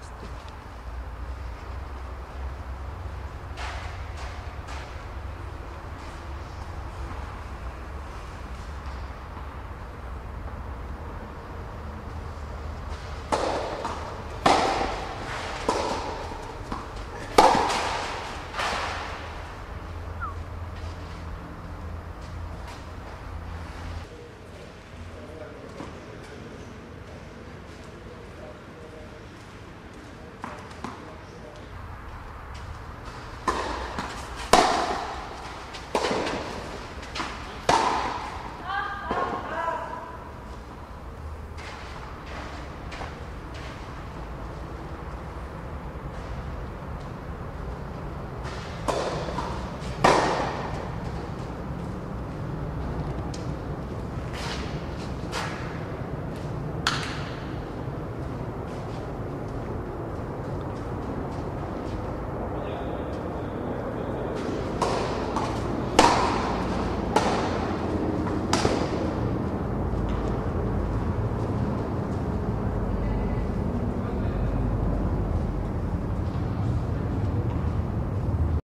next.